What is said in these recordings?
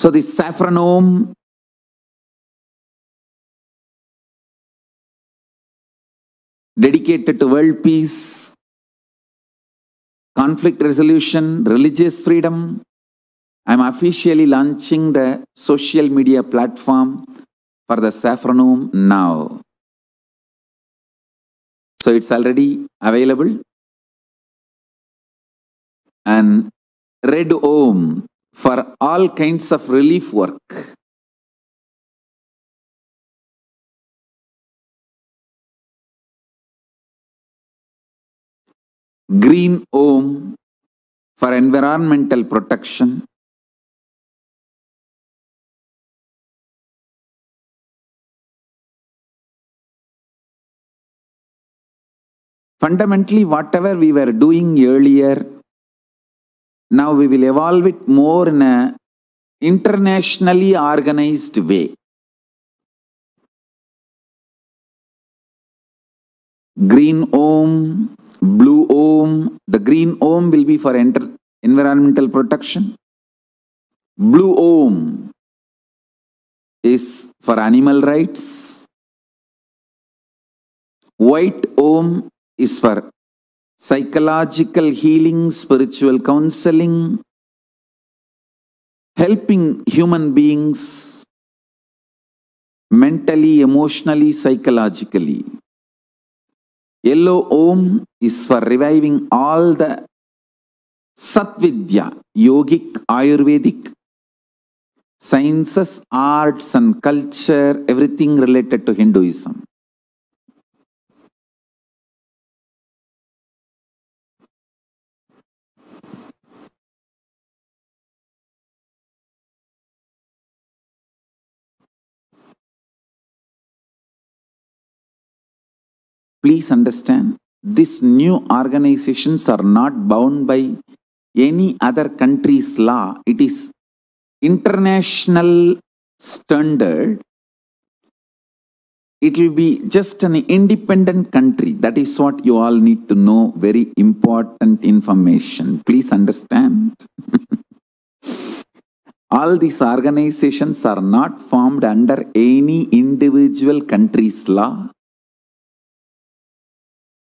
So the Saffron Om dedicated to world peace, conflict resolution, religious freedom. I'm officially launching the social media platform for the Saffron Om now. So it's already available. And Red Om for all kinds of relief work. Green Om for environmental protection. Fundamentally, whatever we were doing earlier, now we will evolve it more in a internationally organized way. Green Om, Blue Om. The green Om will be for environmental protection. Blue Om is for animal rights. White Om is for psychological healing, spiritual counseling, helping human beings mentally, emotionally, psychologically. Yellow Om is for reviving all the Satvidya, yogic, Ayurvedic, sciences, arts, and culture, everything related to Hinduism. Please understand, these new organizations are not bound by any other country's law. It is international standard. It will be just an independent country. That is what you all need to know. Very important information. Please understand. all these organizations are not formed under any individual country's law.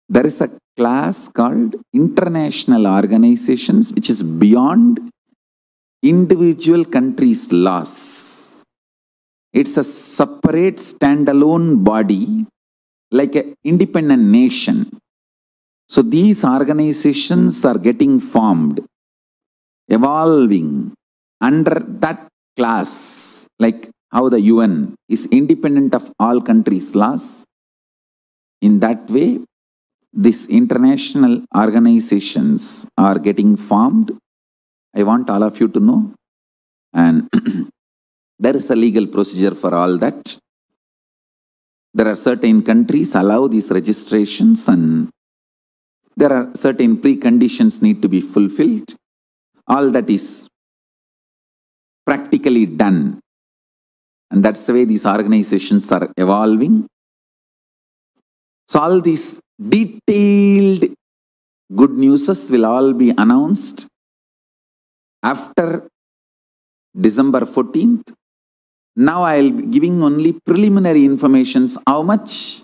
There is a class called international organizations which is beyond individual countries' laws. It's a separate standalone body like an independent nation. So these organizations are getting formed, evolving under that class, like how the UN is independent of all countries' laws. In that way, these international organizations are getting formed. I want all of you to know. And there is a legal procedure for all that. There are certain countries allow these registrations and there are certain preconditions need to be fulfilled. All that is practically done. And that's the way these organizations are evolving. So all these detailed good newses will all be announced after December 14th. Now I'll be giving only preliminary informations, how much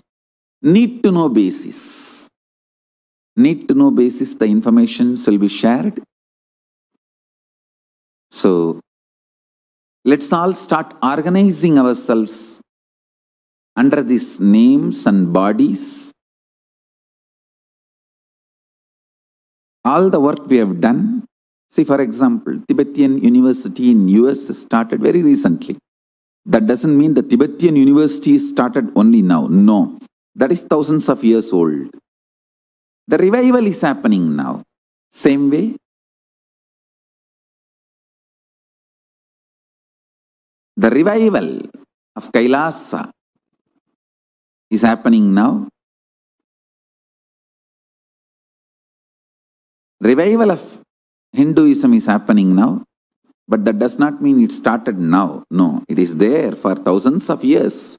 need to know basis. Need to know basis, the informations will be shared. So let's all start organizing ourselves under these names and bodies. All the work we have done, see for example, Tibetan University in US started very recently. That doesn't mean the Tibetan University started only now. No, that is thousands of years old. The revival is happening now. Same way, the revival of Kailasa is happening now. Revival of Hinduism is happening now, but that does not mean it started now. No, it is there for thousands of years.